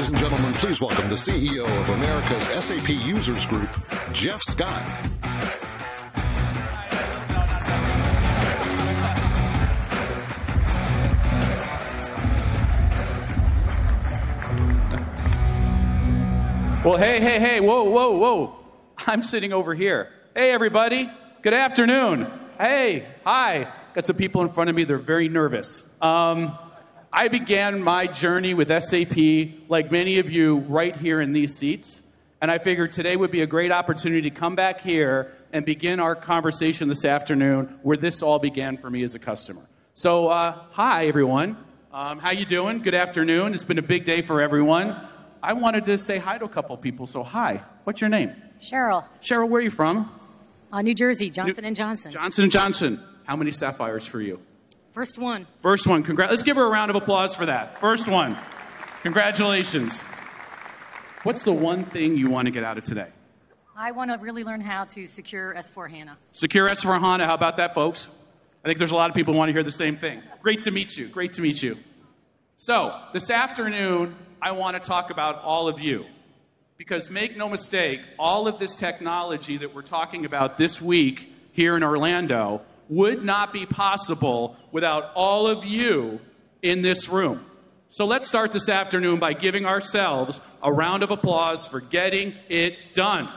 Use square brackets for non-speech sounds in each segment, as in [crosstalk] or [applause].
Ladies and gentlemen, please welcome the CEO of America's SAP Users Group, Jeff Scott. Well, hey, hey, hey, whoa, whoa, whoa. I'm sitting over here. Hey, everybody. Good afternoon. Hey, hi. Got some people in front of me. They're very nervous. Um, I began my journey with SAP, like many of you, right here in these seats. And I figured today would be a great opportunity to come back here and begin our conversation this afternoon where this all began for me as a customer. So, uh, hi, everyone. Um, how you doing? Good afternoon. It's been a big day for everyone. I wanted to say hi to a couple people. So, hi. What's your name? Cheryl, Cheryl, where are you from? uh, New Jersey, Johnson and Johnson. Johnson and Johnson. How many sapphires for you? First one. First one. Congrats. Let's give her a round of applause for that. First one. Congratulations. What's the one thing you want to get out of today? I want to really learn how to secure S4 HANA. Secure S4HANA. How about that, folks? I think there's a lot of people who want to hear the same thing. Great to meet you. Great to meet you. So, this afternoon, I want to talk about all of you. Because make no mistake, all of this technology that we're talking about this week here in Orlando would not be possible without all of you in this room. So let's start this afternoon by giving ourselves a round of applause for getting it done.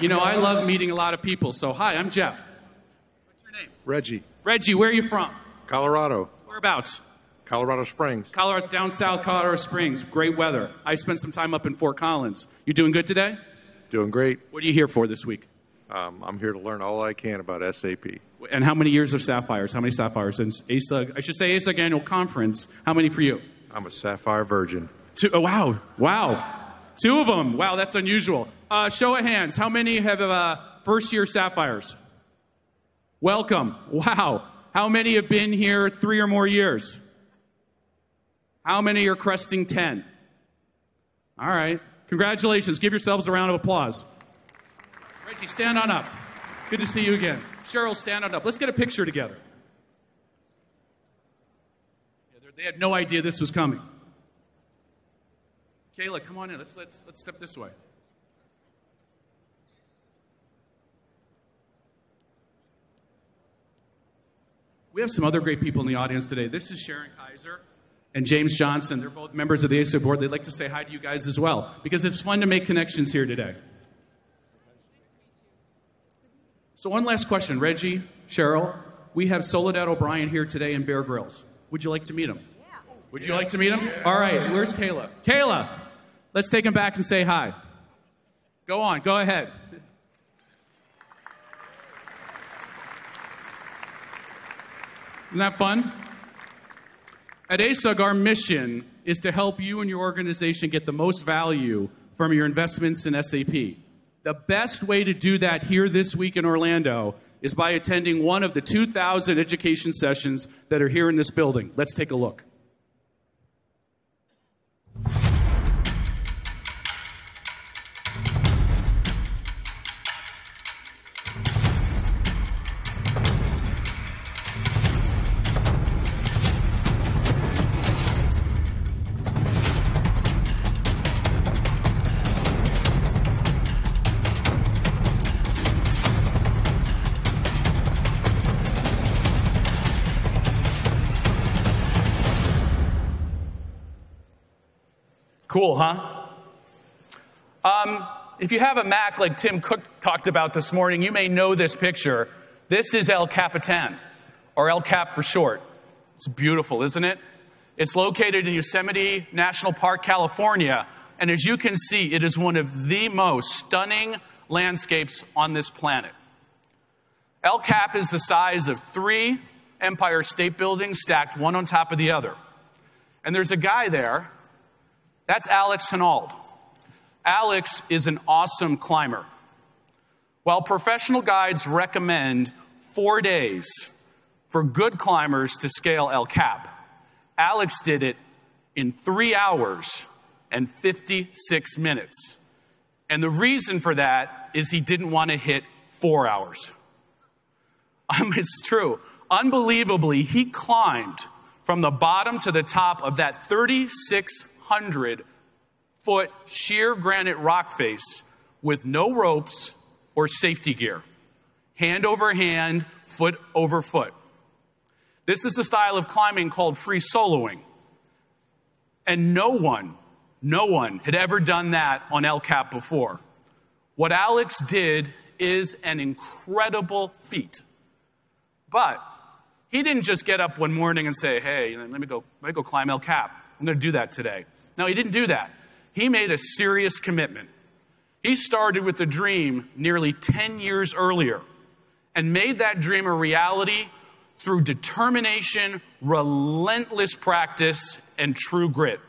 You know, I love meeting a lot of people. So, hi, I'm Jeff. What's your name? Reggie, Reggie, where are you from? Colorado, Whereabouts? Colorado Springs. Colorado's down south, Colorado Springs. Great weather. I spent some time up in Fort Collins. You doing good today? Doing great. What are you here for this week? Um, I'm here to learn all I can about SAP. And how many years of Sapphires? How many Sapphires? And ASUG, I should say ASUG annual conference. How many for you? I'm a Sapphire Virgin. Two. Oh, wow. Wow. Two of them. Wow, that's unusual. Uh, show of hands. How many have uh, first year Sapphires? Welcome. Wow. How many have been here three or more years? How many are cresting 10? All right. Congratulations. Give yourselves a round of applause. Reggie, stand on up. Good to see you again. Cheryl, stand on up. Let's get a picture together. They had no idea this was coming. Kayla, come on in. Let's, let's, let's step this way. We have some other great people in the audience today. This is Sharon Kaiser and James Johnson. They're both members of the ASUG board. They'd like to say hi to you guys as well because it's fun to make connections here today. So, one last question Reggie, Cheryl, we have Soledad O'Brien here today in Bear Grylls. Would you like to meet him? Yeah. Would you like to meet him? All right, where's Kayla? Kayla, let's take him back and say hi. Go on, go ahead. Isn't that fun? At ASUG, our mission is to help you and your organization get the most value from your investments in SAP. The best way to do that here this week in Orlando is by attending one of the 2,000 education sessions that are here in this building. Let's take a look. Cool, huh? Um, if you have a Mac like Tim Cook talked about this morning, you may know this picture. This is El Capitan, or El Cap for short. It's beautiful, isn't it? It's located in Yosemite National Park, California, and as you can see, it is one of the most stunning landscapes on this planet. El Cap is the size of three Empire State Buildings stacked one on top of the other. And there's a guy there that's Alex Honnold. Alex is an awesome climber. While professional guides recommend four days for good climbers to scale El Cap, Alex did it in three hours and 56 minutes. And the reason for that is he didn't want to hit four hours. Um, [laughs] it's true. Unbelievably, he climbed from the bottom to the top of that 3,600 foot sheer granite rock face with no ropes or safety gear, hand over hand, foot over foot. This is a style of climbing called free soloing. And no one, no one had ever done that on El Cap before. What Alex did is an incredible feat. But he didn't just get up one morning and say, hey, let me go, let me go climb El Cap. I'm going to do that today. No, he didn't do that. He made a serious commitment. He started with a dream nearly 10 years earlier and made that dream a reality through determination, relentless practice, and true grit.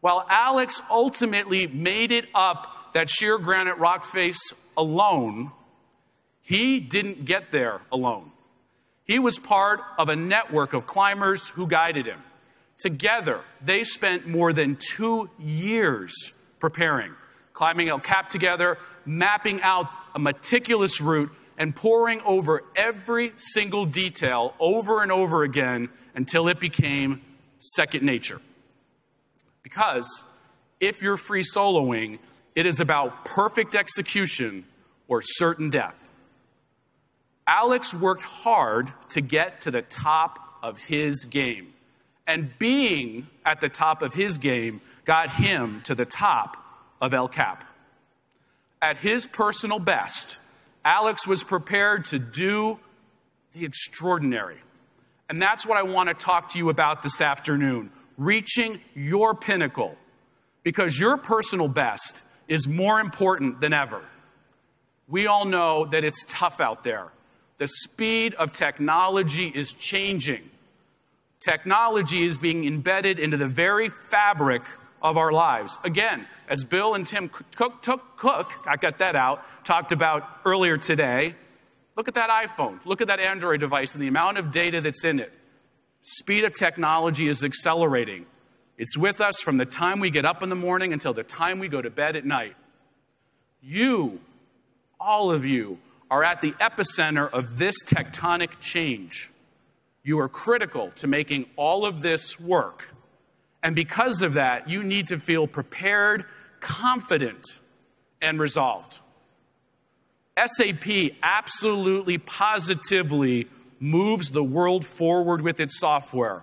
While Alex ultimately made it up that sheer granite rock face alone, he didn't get there alone. He was part of a network of climbers who guided him. Together, they spent more than two years preparing, climbing El Cap together, mapping out a meticulous route, and poring over every single detail over and over again until it became second nature. Because if you're free soloing, it is about perfect execution or certain death. Alex worked hard to get to the top of his game. And being at the top of his game got him to the top of El Cap. At his personal best, Alex was prepared to do the extraordinary. And that's what I want to talk to you about this afternoon reaching your pinnacle. Because your personal best is more important than ever. We all know that it's tough out there. The speed of technology is changing. Technology is being embedded into the very fabric of our lives. Again, as Bill and Tim Cook, took Cook, I got that out, talked about earlier today, look at that iPhone, look at that Android device and the amount of data that's in it. Speed of technology is accelerating. It's with us from the time we get up in the morning until the time we go to bed at night. You, all of you, are at the epicenter of this tectonic change. You are critical to making all of this work. And because of that, you need to feel prepared, confident, and resolved. SAP absolutely, positively moves the world forward with its software.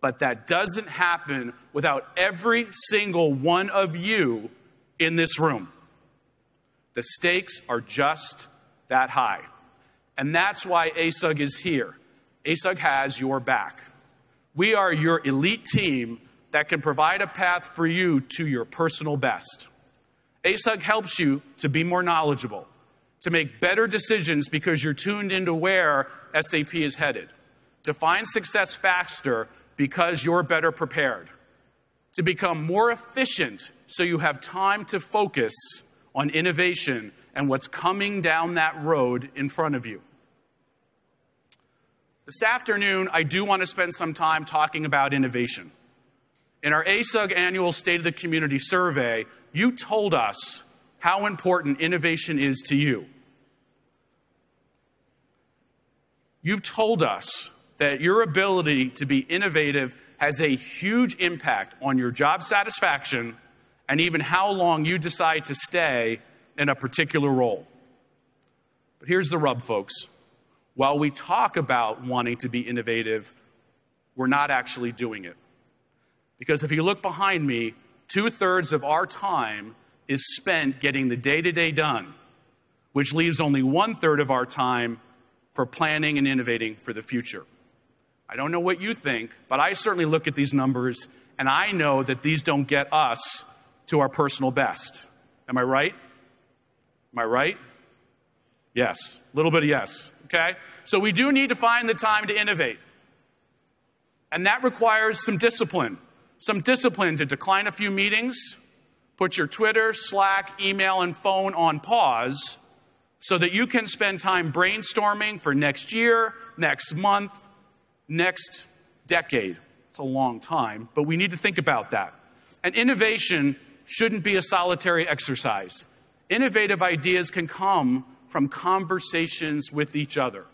But that doesn't happen without every single one of you in this room. The stakes are just that high. And that's why ASUG is here. ASUG has your back. We are your elite team that can provide a path for you to your personal best. ASUG helps you to be more knowledgeable, to make better decisions because you're tuned into where SAP is headed, to find success faster because you're better prepared, to become more efficient so you have time to focus on innovation and what's coming down that road in front of you. This afternoon, I do want to spend some time talking about innovation. In our ASUG annual State of the Community survey, you told us how important innovation is to you. You've told us that your ability to be innovative has a huge impact on your job satisfaction and even how long you decide to stay in a particular role. But here's the rub, folks. While we talk about wanting to be innovative, we're not actually doing it. Because if you look behind me, two thirds of our time is spent getting the day to day done, which leaves only one third of our time for planning and innovating for the future. I don't know what you think, but I certainly look at these numbers and I know that these don't get us to our personal best. Am I right? Am I right? Yes. A little bit of yes. Okay? So we do need to find the time to innovate. And that requires some discipline. Some discipline to decline a few meetings, put your Twitter, Slack, email, and phone on pause so that you can spend time brainstorming for next year, next month, next decade. It's a long time, but we need to think about that. And innovation shouldn't be a solitary exercise. Innovative ideas can come from conversations with each other.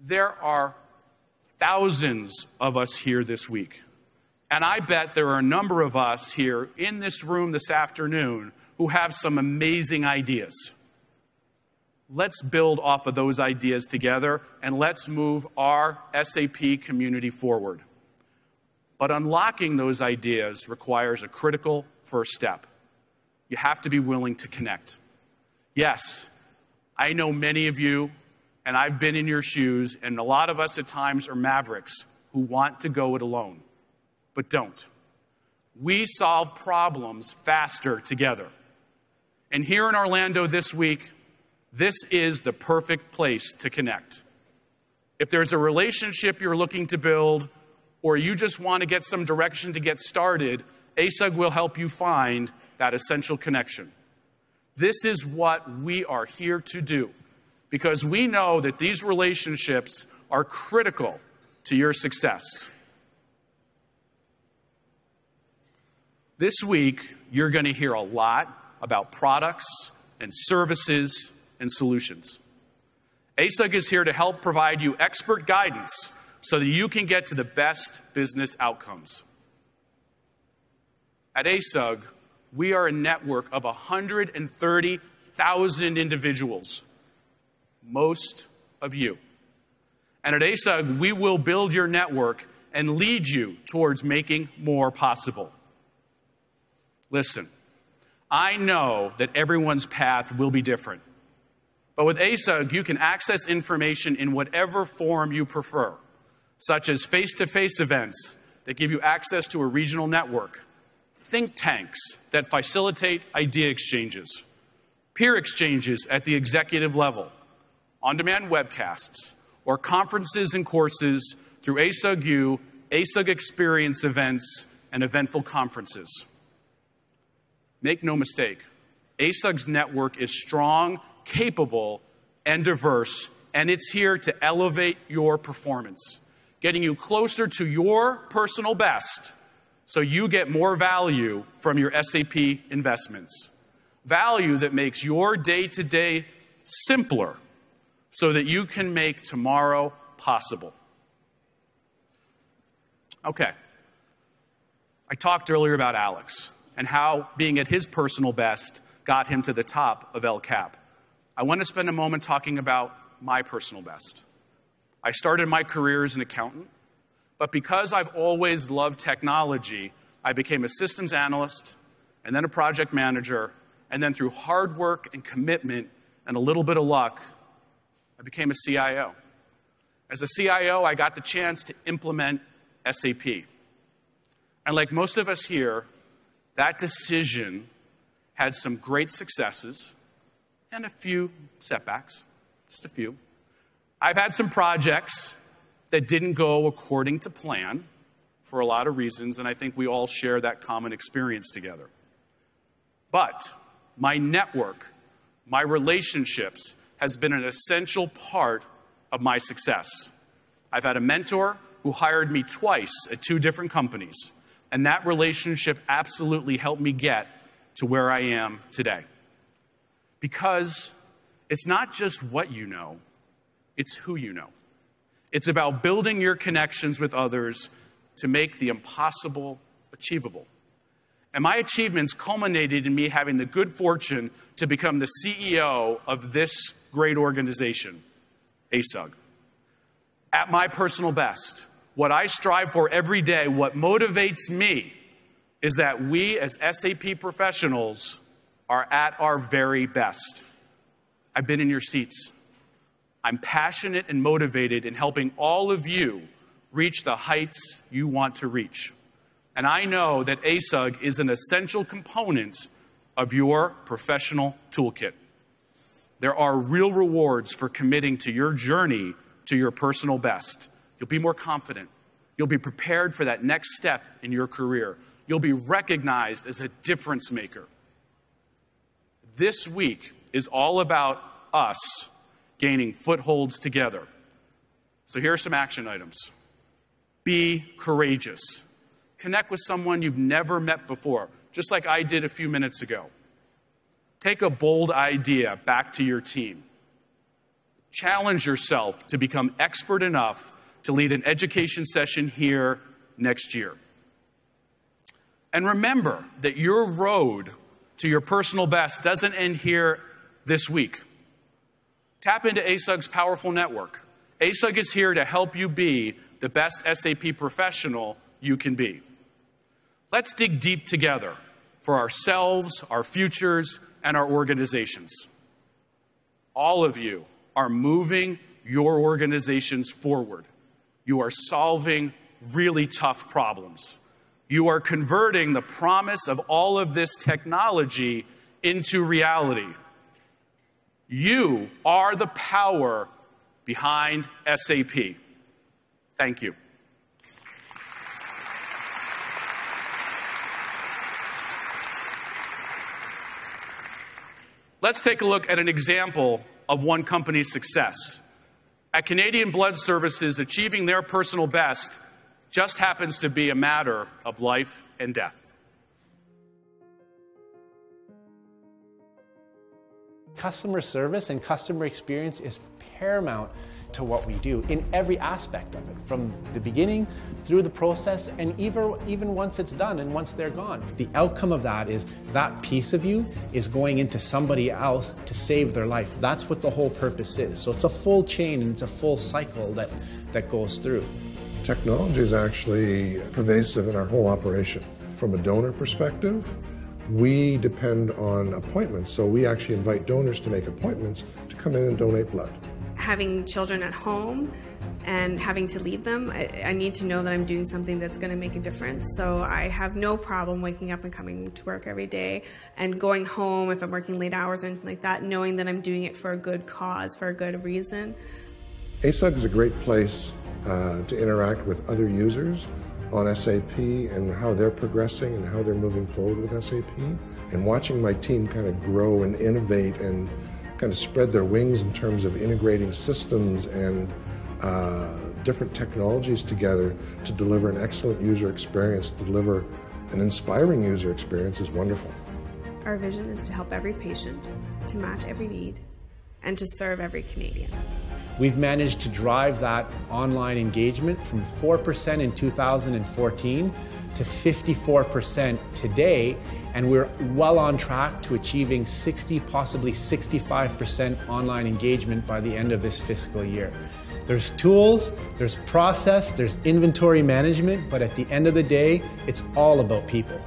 There are thousands of us here this week. And I bet there are a number of us here in this room this afternoon who have some amazing ideas. Let's build off of those ideas together and let's move our SAP community forward. But unlocking those ideas requires a critical first step. You have to be willing to connect. Yes, I know many of you, and I've been in your shoes, and a lot of us at times are mavericks who want to go it alone, but don't. We solve problems faster together. And here in Orlando this week, this is the perfect place to connect. If there's a relationship you're looking to build, or you just want to get some direction to get started, ASUG will help you find that essential connection. This is what we are here to do because we know that these relationships are critical to your success. This week, you're going to hear a lot about products and services and solutions. ASUG is here to help provide you expert guidance so that you can get to the best business outcomes. At ASUG, we are a network of 130,000 individuals, most of you. And at ASUG, we will build your network and lead you towards making more possible. Listen, I know that everyone's path will be different. But with ASUG, you can access information in whatever form you prefer, such as face to face events that give you access to a regional network think tanks that facilitate idea exchanges, peer exchanges at the executive level, on demand webcasts, or conferences and courses through ASUG U, ASUG Experience events, and eventful conferences. Make no mistake, ASUG's network is strong, capable, and diverse, and it's here to elevate your performance, getting you closer to your personal best so you get more value from your SAP investments. Value that makes your day to day simpler so that you can make tomorrow possible. Okay. I talked earlier about Alex and how being at his personal best got him to the top of El Cap. I want to spend a moment talking about my personal best. I started my career as an accountant. But because I've always loved technology, I became a systems analyst and then a project manager. And then through hard work and commitment and a little bit of luck, I became a CIO. As a CIO, I got the chance to implement SAP. And like most of us here, that decision had some great successes and a few setbacks, just a few. I've had some projects that didn't go according to plan for a lot of reasons, and I think we all share that common experience together. But my network, my relationships, has been an essential part of my success. I've had a mentor who hired me twice at two different companies, and that relationship absolutely helped me get to where I am today. Because it's not just what you know, it's who you know. It's about building your connections with others to make the impossible achievable. And my achievements culminated in me having the good fortune to become the CEO of this great organization, ASUG. At my personal best, what I strive for every day, what motivates me, is that we as SAP professionals are at our very best. I've been in your seats. I'm passionate and motivated in helping all of you reach the heights you want to reach. And I know that ASUG is an essential component of your professional toolkit. There are real rewards for committing to your journey to your personal best. You'll be more confident. You'll be prepared for that next step in your career. You'll be recognized as a difference maker. This week is all about us gaining footholds together. So here are some action items be courageous. Connect with someone you've never met before, just like I did a few minutes ago. Take a bold idea back to your team. challenge yourself to become expert enough to lead an education session here next year. And remember that your road to your personal best doesn't end here this week. Tap into ASUG's powerful network. ASUG is here to help you be the best SAP professional you can be. Let's dig deep together for ourselves, our futures, and our organizations. All of you are moving your organizations forward. You are solving really tough problems. You are converting the promise of all of this technology into reality. You are the power behind SAP. Thank you. Let's take a look at an example of one company's success. At Canadian Blood Services, achieving their personal best just happens to be a matter of life and death. Customer service and customer experience is paramount to what we do in every aspect of it, from the beginning through the process, and even, even once it's done and once they're gone. The outcome of that is that piece of you is going into somebody else to save their life. That's what the whole purpose is. So it's a full chain and it's a full cycle that, that goes through. Technology is actually pervasive in our whole operation. From a donor perspective, we depend on appointments, so we actually invite donors to make appointments to come in and donate blood having children at home and having to lead them, I, I, need to know that I'm doing something that's going to make a difference. So I have no problem waking up and coming to work every day and going home if I'm working late hours or anything like that, knowing that I'm doing it for a good cause, for a good reason. ASUG is a great place uh, to interact with other users on SAP and how they're progressing and how they're moving forward with SAP. And watching my team kind of grow and innovate and kind of spread their wings in terms of integrating systems and uh, different technologies together to deliver an excellent user experience, deliver an inspiring user experience is wonderful. Our vision is to help every patient, to match every need, and to serve every Canadian. We've managed to drive that online engagement from 4% in 2014 to 54% today, and we're well on track to achieving 60, possibly 65% online engagement by the end of this fiscal year. There's tools, there's process, there's inventory management, but at the end of the day, it's all about people.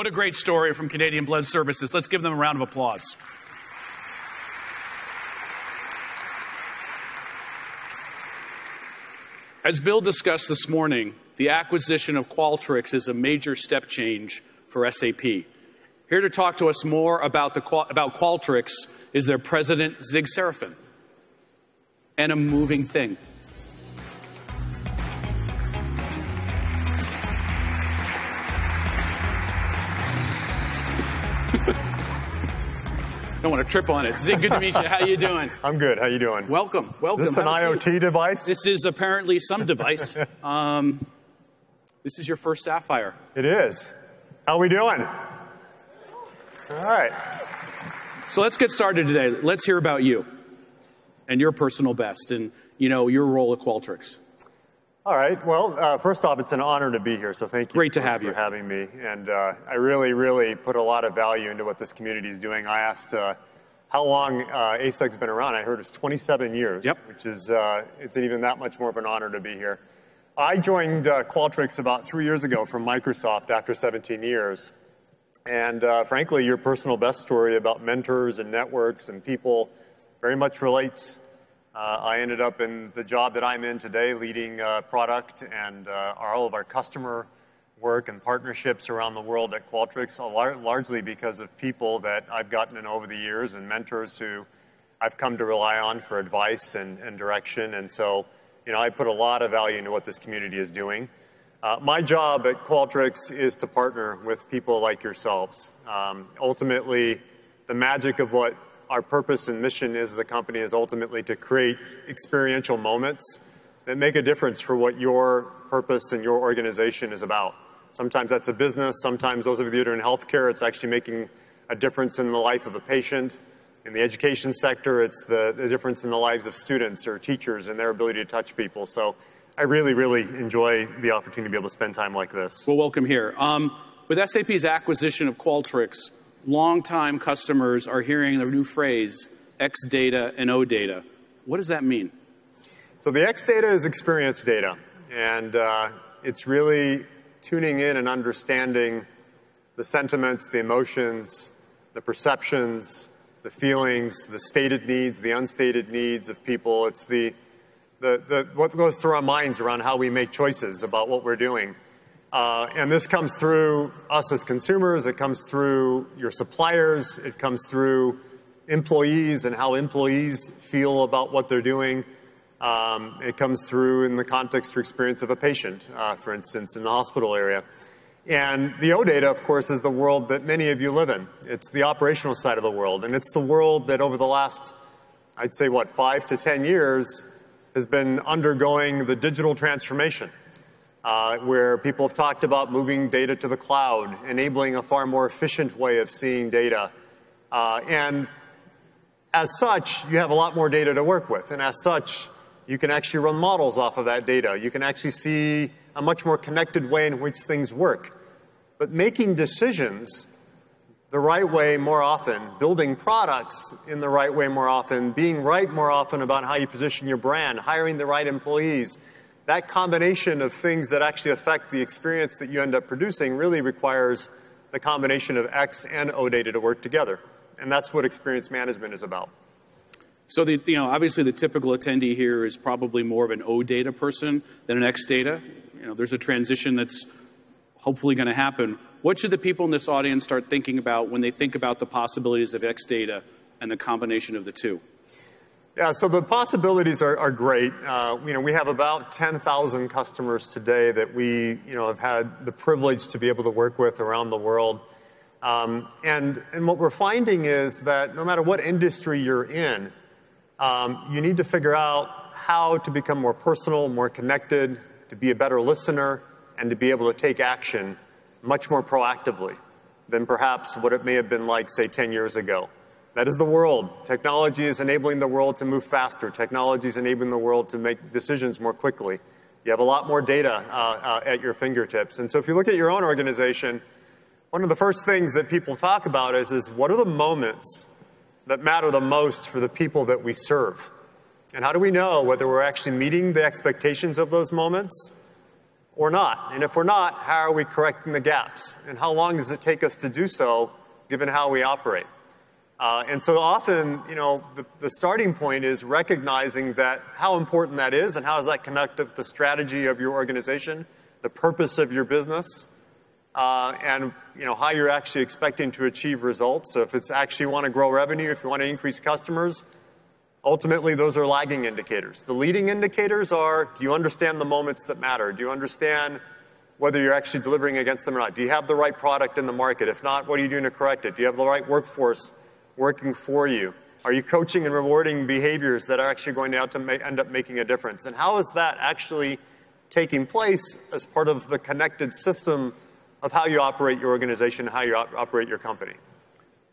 What a great story from Canadian Blood Services. Let's give them a round of applause. As Bill discussed this morning, the acquisition of Qualtrics is a major step change for SAP. Here to talk to us more about, the, about Qualtrics is their president, Zig Serafin. And a moving thing. Don't want to trip on it. Zig, good to meet you. How you doing? [laughs] I'm good. How you doing? Welcome. Welcome. Is this an IoT device? This is apparently some device. [laughs] Um, this is your first Sapphire. It is. How we doing? All right. So let's get started today. Let's hear about you and your personal best and, you know, your role at Qualtrics. All right. Well, uh, first off, it's an honor to be here. So thank you. Great to for, have you. for having me. And uh, I really, really put a lot of value into what this community is doing. I asked uh, how long uh, ASUG's been around. I heard it's 27 years, yep. which is uh, it's even that much more of an honor to be here. I joined uh, Qualtrics about three years ago from Microsoft after 17 years. And uh, frankly, your personal best story about mentors and networks and people very much relates I ended up in the job that I'm in today, leading uh, product and uh, all of our customer work and partnerships around the world at Qualtrics, largely because of people that I've gotten know over the years and mentors who I've come to rely on for advice and, and direction. And so, you know, I put a lot of value into what this community is doing. Uh, my job at Qualtrics is to partner with people like yourselves. Um, ultimately, the magic of what our purpose and mission is as a company is ultimately to create experiential moments that make a difference for what your purpose and your organization is about. Sometimes that's a business. Sometimes those of you that are in healthcare, it's actually making a difference in the life of a patient. In the education sector, it's the, the difference in the lives of students or teachers and their ability to touch people. So I really, really enjoy the opportunity to be able to spend time like this. Well, welcome here. Um, with SAP's acquisition of Qualtrics, longtime customers are hearing the new phrase X data and O data. What does that mean? So the X data is experience data, and uh, it's really tuning in and understanding the sentiments, the emotions, the perceptions, the feelings, the stated needs, the unstated needs of people. It's the, the, the what goes through our minds around how we make choices about what we're doing. Uh, and this comes through us as consumers, it comes through your suppliers, it comes through employees and how employees feel about what they're doing. Um, it comes through in the context or experience of a patient, uh, for instance, in the hospital area. And the O data, of course, is the world that many of you live in. It's the operational side of the world. And it's the world that over the last, I'd say, what, five to 10 years has been undergoing the digital transformation, uh, where people have talked about moving data to the cloud, enabling a far more efficient way of seeing data. Uh, and as such, you have a lot more data to work with. And as such, you can actually run models off of that data. You can actually see a much more connected way in which things work. But making decisions the right way more often, building products in the right way more often, being right more often about how you position your brand, hiring the right employees, that combination of things that actually affect the experience that you end up producing really requires the combination of X and O data to work together. And that's what experience management is about. So, the, you know, obviously the typical attendee here is probably more of an O data person than an X data. You know, there's a transition that's hopefully going to happen. What should the people in this audience start thinking about when they think about the possibilities of X data and the combination of the two? Yeah, so the possibilities are, are great. Uh, you know, we have about 10,000 customers today that we, you know, have had the privilege to be able to work with around the world. Um, and, and what we're finding is that no matter what industry you're in, um, you need to figure out how to become more personal, more connected, to be a better listener, and to be able to take action much more proactively than perhaps what it may have been like, say, 10 years ago. That is the world. Technology is enabling the world to move faster. Technology is enabling the world to make decisions more quickly. You have a lot more data uh, uh, at your fingertips. And so if you look at your own organization, one of the first things that people talk about is, is what are the moments that matter the most for the people that we serve? And how do we know whether we're actually meeting the expectations of those moments or not? And if we're not, how are we correcting the gaps? And how long does it take us to do so, given how we operate? Uh, and so often, you know, the, the, starting point is recognizing that how important that is and how does that connect with the strategy of your organization, the purpose of your business, uh, and you know how you're actually expecting to achieve results. So if it's actually want to grow revenue, if you want to increase customers, ultimately those are lagging indicators. The leading indicators are: do you understand the moments that matter? Do you understand whether you're actually delivering against them or not? Do you have the right product in the market? If not, what are you doing to correct it? Do you have the right workforce working for you? Are you coaching and rewarding behaviors that are actually going to end up making a difference? And how is that actually taking place as part of the connected system of how you operate your organization, how you op- operate your company.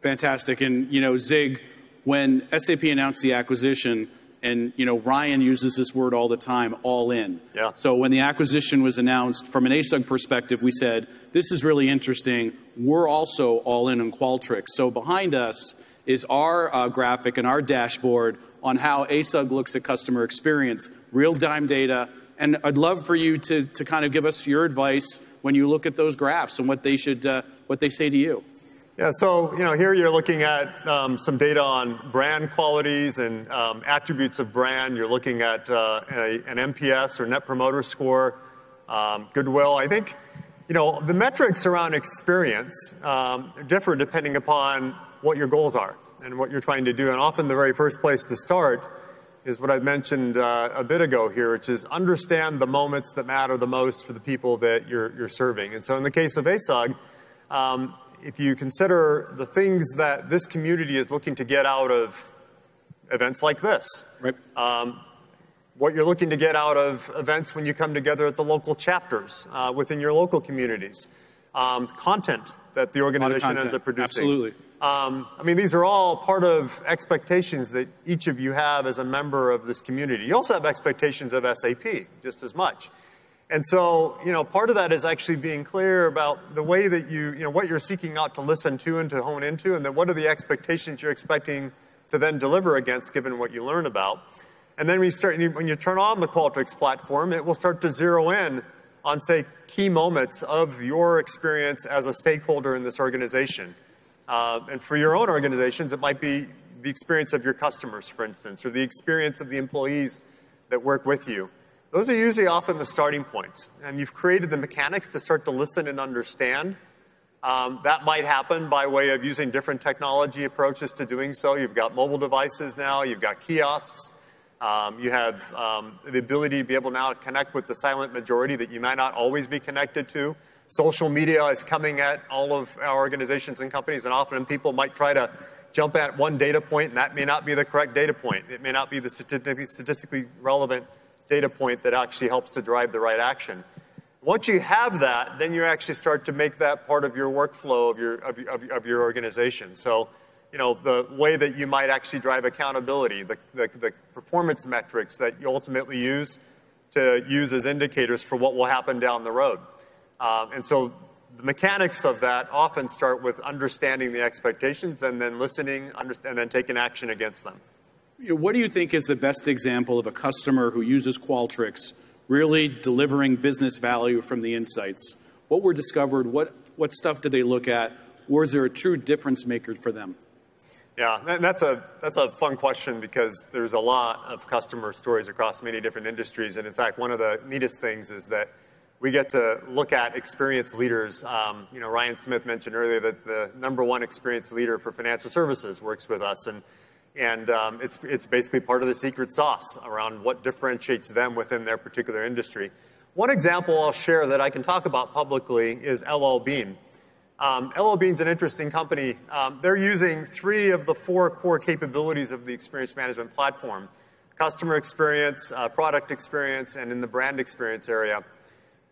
Fantastic. And, you know, Zig, when SAP announced the acquisition, and, you know, Ryan uses this word all the time, all in. Yeah. So when the acquisition was announced, from an ASUG perspective, we said, this is really interesting. We're also all in on Qualtrics. So behind us is our uh, graphic and our dashboard on how ASUG looks at customer experience, real-time data. And I'd love for you to, to kind of give us your advice when you look at those graphs and what they should, uh, what they say to you? Yeah, so you know here you're looking at um, some data on brand qualities and um, attributes of brand. You're looking at uh, a, an NPS or Net Promoter Score, um, goodwill. I think you know the metrics around experience um, differ depending upon what your goals are and what you're trying to do. And often the very first place to start is what I mentioned uh, a bit ago here, which is understand the moments that matter the most for the people that you're, you're serving. And so in the case of ASUG, um, if you consider the things that this community is looking to get out of events like this, right. Um, what you're looking to get out of events when you come together at the local chapters uh, within your local communities, um, content that the organization ends up producing. Absolutely. Um, I mean, these are all part of expectations that each of you have as a member of this community. You also have expectations of SAP just as much. And so, you know, part of that is actually being clear about the way that you, you know, what you're seeking out to listen to and to hone into, and then what are the expectations you're expecting to then deliver against given what you learn about. And then when you, start, when you turn on the Qualtrics platform, it will start to zero in on, say, key moments of your experience as a stakeholder in this organization. Uh, and for your own organizations, it might be the experience of your customers, for instance, or the experience of the employees that work with you. Those are usually often the starting points. And you've created the mechanics to start to listen and understand. Um, that might happen by way of using different technology approaches to doing so. You've got mobile devices now, you've got kiosks, um, you have um, the ability to be able now to connect with the silent majority that you might not always be connected to. Social media is coming at all of our organizations and companies, and often people might try to jump at one data point, and that may not be the correct data point. It may not be the statistically relevant data point that actually helps to drive the right action. Once you have that, then you actually start to make that part of your workflow of your, of, of, of your organization. So you know, the way that you might actually drive accountability, the, the, the, performance metrics that you ultimately use to use as indicators for what will happen down the road. Um, and so the mechanics of that often start with understanding the expectations and then listening and then taking action against them. What do you think is the best example of a customer who uses Qualtrics really delivering business value from the insights? What were discovered? What, what stuff did they look at? Or is there a true difference maker for them? Yeah, and that's a, that's a fun question because there's a lot of customer stories across many different industries. And in fact, one of the neatest things is that we get to look at experienced leaders. Um, you know, Ryan Smith mentioned earlier that the number one experienced leader for financial services works with us. And, and um, it's, it's basically part of the secret sauce around what differentiates them within their particular industry. One example I'll share that I can talk about publicly is LL Bean. Um, LL Bean's an interesting company. Um, they're using three of the four core capabilities of the experience management platform customer experience, uh, product experience, and in the brand experience area.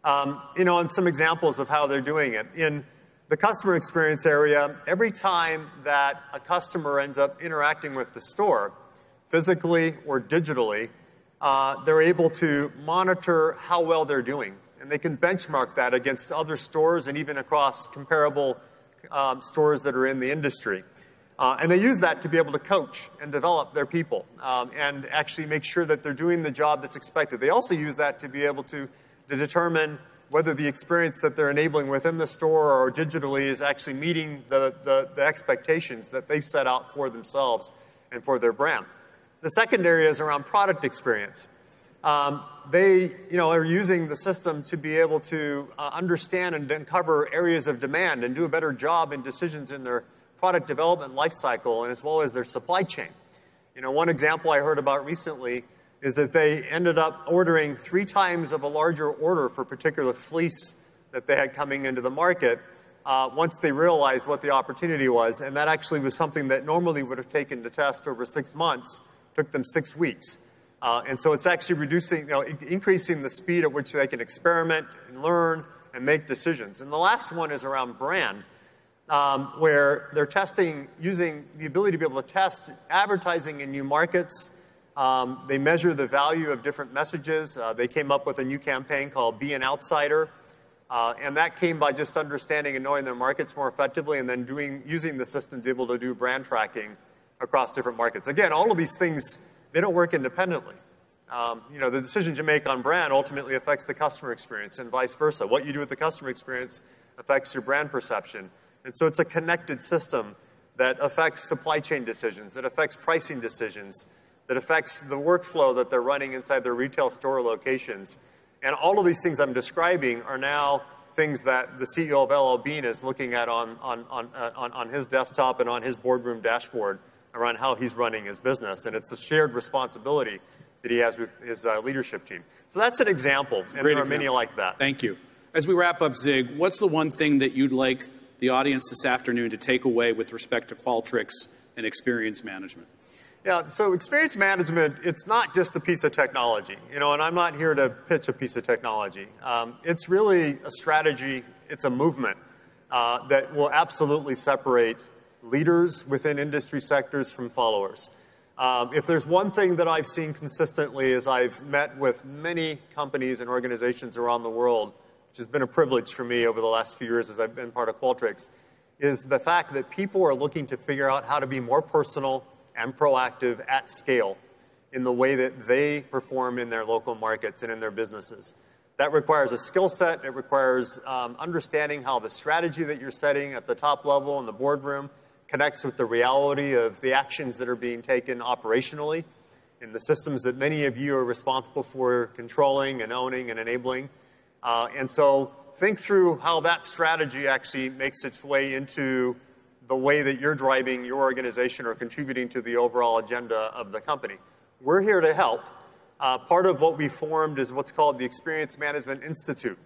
Um, you know, and some examples of how they're doing it. In the customer experience area, every time that a customer ends up interacting with the store, physically or digitally, uh, they're able to monitor how well they're doing and they can benchmark that against other stores and even across comparable um, stores that are in the industry. Uh, and they use that to be able to coach and develop their people um, and actually make sure that they're doing the job that's expected. They also use that to be able to, to determine whether the experience that they're enabling within the store or digitally is actually meeting the, the, the expectations that they've set out for themselves and for their brand. The second area is around product experience um, they you know, are using the system to be able to uh, understand and uncover areas of demand and do a better job in decisions in their product development lifecycle and as well as their supply chain. You know, one example I heard about recently is that they ended up ordering three times of a larger order for particular fleece that they had coming into the market uh, once they realized what the opportunity was. And that actually was something that normally would have taken to test over six months, took them six weeks. Uh, and so it's actually reducing, you know, increasing the speed at which they can experiment and learn and make decisions. And the last one is around brand, um, where they're testing using the ability to be able to test advertising in new markets. Um, they measure the value of different messages. Uh, they came up with a new campaign called Be an Outsider. Uh, and that came by just understanding and knowing their markets more effectively and then doing, using the system to be able to do brand tracking across different markets. Again, all of these things they don't work independently. Um, you know, the decisions you make on brand ultimately affects the customer experience and vice versa. What you do with the customer experience affects your brand perception. And so it's a connected system that affects supply chain decisions, that affects pricing decisions, that affects the workflow that they're running inside their retail store locations. And all of these things I'm describing are now things that the CEO of LL Bean is looking at on, on, on, uh, on, on his desktop and on his boardroom dashboard around how he's running his business. And it's a shared responsibility that he has with his uh, leadership team. So that's an example, and Great there are example. many like that. Thank you. As we wrap up, Zig, what's the one thing that you'd like the audience this afternoon to take away with respect to Qualtrics and experience management? Yeah, so experience management, it's not just a piece of technology, you know, and I'm not here to pitch a piece of technology. Um, it's really a strategy, it's a movement uh, that will absolutely separate leaders within industry sectors from followers. Um, if there's one thing that I've seen consistently as I've met with many companies and organizations around the world, which has been a privilege for me over the last few years as I've been part of Qualtrics, is the fact that people are looking to figure out how to be more personal and proactive at scale in the way that they perform in their local markets and in their businesses. That requires a skill set. It requires um, understanding how the strategy that you're setting at the top level in the boardroom connects with the reality of the actions that are being taken operationally in the systems that many of you are responsible for controlling and owning and enabling. Uh, and so think through how that strategy actually makes its way into the way that you're driving your organization or contributing to the overall agenda of the company. We're here to help. Uh, part of what we formed is what's called the Experience Management Institute.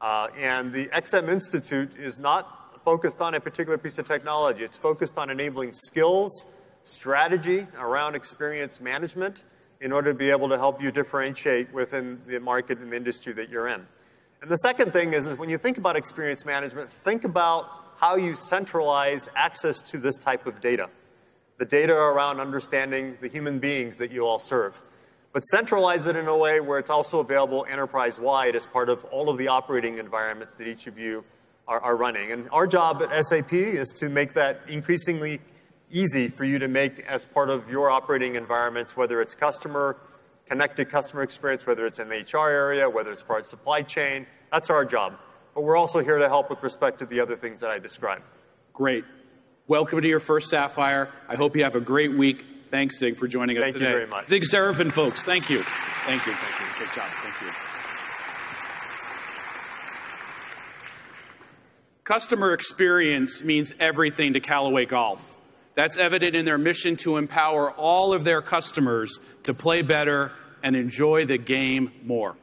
Uh, and the XM Institute is not focused on a particular piece of technology, it's focused on enabling skills, strategy around experience management in order to be able to help you differentiate within the market and the industry that you're in. And the second thing is, is when you think about experience management, think about how you centralize access to this type of data. The data around understanding the human beings that you all serve. But centralize it in a way where it's also available enterprise wide as part of all of the operating environments that each of you are, are running. And our job at SAP is to make that increasingly easy for you to make as part of your operating environments, whether it's customer, connected customer experience, whether it's in the HR area, whether it's part of supply chain. That's our job but we're also here to help with respect to the other things that I described. Great. Welcome to your first Sapphire. I hope you have a great week. Thanks, Zig, for joining us Thank today. Thank you very much. Zig Serafin, folks. Thank you. Thank you. Thank you. Good job. Thank you. Customer experience means everything to Callaway Golf. That's evident in their mission to empower all of their customers to play better and enjoy the game more.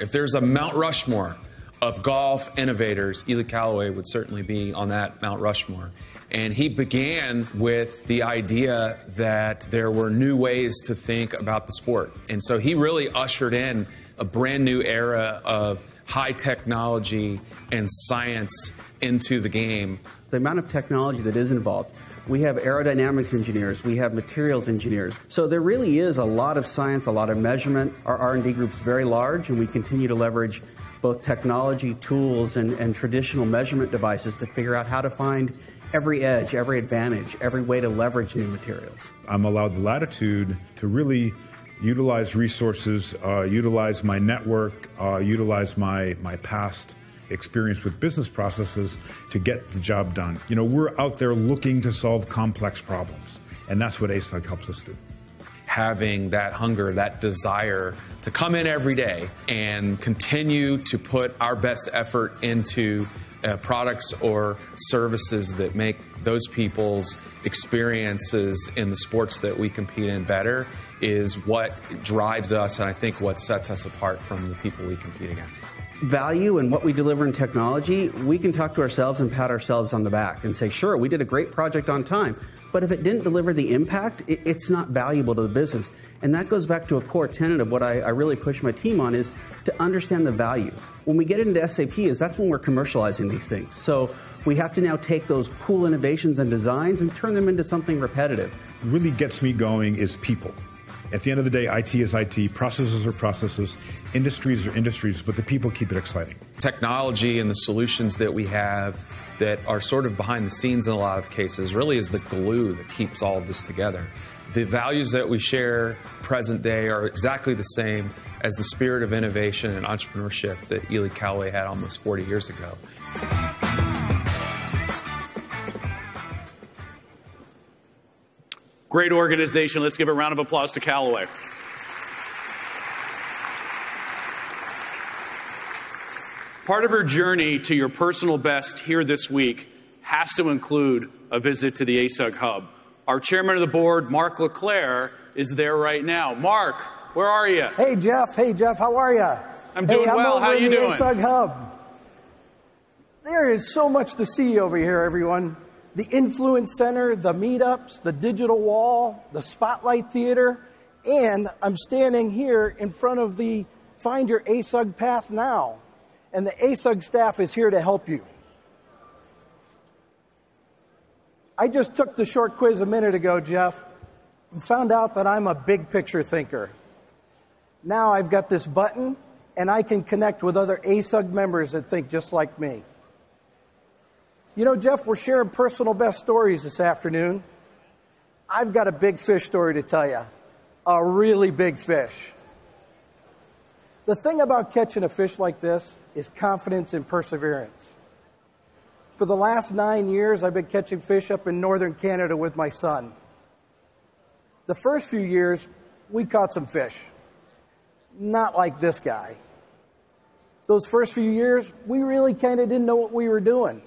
If there's a Mount Rushmore of golf innovators, Ely Callaway would certainly be on that Mount Rushmore. And he began with the idea that there were new ways to think about the sport. And so he really ushered in a brand new era of high technology and science into the game. The amount of technology that is involved we have aerodynamics engineers, we have materials engineers. So there really is a lot of science, a lot of measurement. Our R&D group is very large and we continue to leverage both technology tools and, and traditional measurement devices to figure out how to find every edge, every advantage, every way to leverage new materials. I'm allowed the latitude to really utilize resources, uh, utilize my network, uh, utilize my, my past experience with business processes to get the job done. You know, we're out there looking to solve complex problems, and that's what ASUG helps us do. Having that hunger, that desire to come in every day and continue to put our best effort into uh, products or services that make those people's experiences in the sports that we compete in better is what drives us and I think what sets us apart from the people we compete against value and what we deliver in technology, we can talk to ourselves and pat ourselves on the back and say, sure, we did a great project on time. But if it didn't deliver the impact, it's not valuable to the business. And that goes back to a core tenet of what I, I really push my team on is to understand the value. When we get into SAP is that's when we're commercializing these things. So we have to now take those cool innovations and designs and turn them into something repetitive. What really gets me going is people. At the end of the day, IT is IT, processes are processes, industries are industries, but the people keep it exciting. Technology and the solutions that we have that are sort of behind the scenes in a lot of cases really is the glue that keeps all of this together. The values that we share present day are exactly the same as the spirit of innovation and entrepreneurship that Ely Callaway had almost 40 years ago. Great organization. Let's give a round of applause to Callaway. Part of her journey to your personal best here this week has to include a visit to the ASUG Hub. Our chairman of the board, Mark LeClaire, is there right now. Mark, where are you? Hey, Jeff. Hey, Jeff. How are you? I'm doing hey, I'm well. Over How are you the doing? ASUG Hub. There is so much to see over here, everyone the Influence Center, the meetups, the digital wall, the Spotlight Theater, and I'm standing here in front of the Find Your ASUG Path Now. And the ASUG staff is here to help you. I just took the short quiz a minute ago, Jeff, and found out that I'm a big picture thinker. Now I've got this button, and I can connect with other ASUG members that think just like me. You know, Jeff, we're sharing personal best stories this afternoon. I've got a big fish story to tell you. A really big fish. The thing about catching a fish like this is confidence and perseverance. For the last nine years, I've been catching fish up in northern Canada with my son. The first few years, we caught some fish. Not like this guy. Those first few years, we really kind of didn't know what we were doing.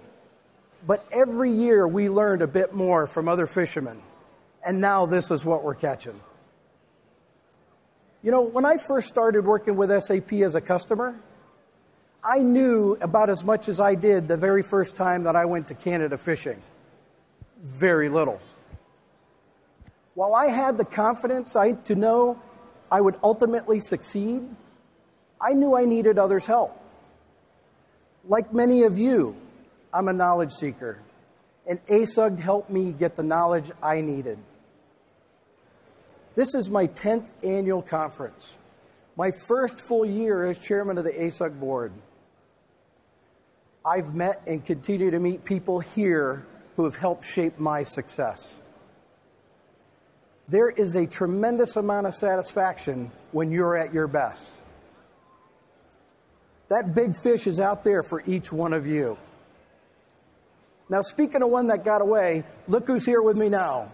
But every year, we learned a bit more from other fishermen. And now this is what we're catching. You know, when I first started working with SAP as a customer, I knew about as much as I did the very first time that I went to Canada fishing. Very little. While I had the confidence I, to know I would ultimately succeed, I knew I needed others' help. Like many of you, I'm a knowledge seeker, and ASUG helped me get the knowledge I needed. This is my 10th annual conference, my first full year as chairman of the ASUG board. I've met and continue to meet people here who have helped shape my success. There is a tremendous amount of satisfaction when you're at your best. That big fish is out there for each one of you. Now, speaking of one that got away, look who's here with me now.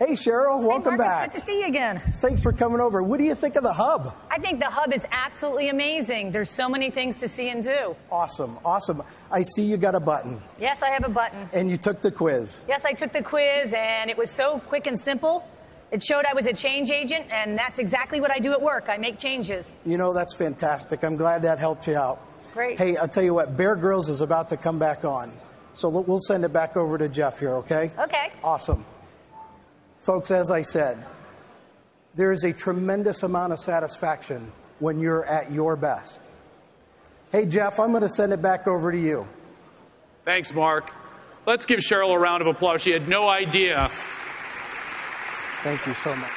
Hey, Cheryl, welcome hey, Marcus, back. Good to see you again. Thanks for coming over. What do you think of the hub? I think the hub is absolutely amazing. There's so many things to see and do. Awesome, awesome. I see you got a button. Yes, I have a button. And you took the quiz. Yes, I took the quiz, and it was so quick and simple. It showed I was a change agent, and that's exactly what I do at work. I make changes. You know, that's fantastic. I'm glad that helped you out. Great. Hey, I'll tell you what, Bear Grylls is about to come back on. So we'll send it back over to Jeff here, okay? Okay. Awesome. Folks, as I said, there is a tremendous amount of satisfaction when you're at your best. Hey, Jeff, I'm going to send it back over to you. Thanks, Mark. Let's give Cheryl a round of applause. She had no idea. Thank you so much.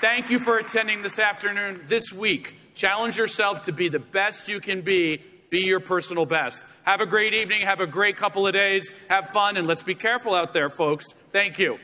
Thank you for attending this afternoon, this week. Challenge yourself to be the best you can be. Be your personal best. Have a great evening. Have a great couple of days. Have fun, and let's be careful out there, folks. Thank you.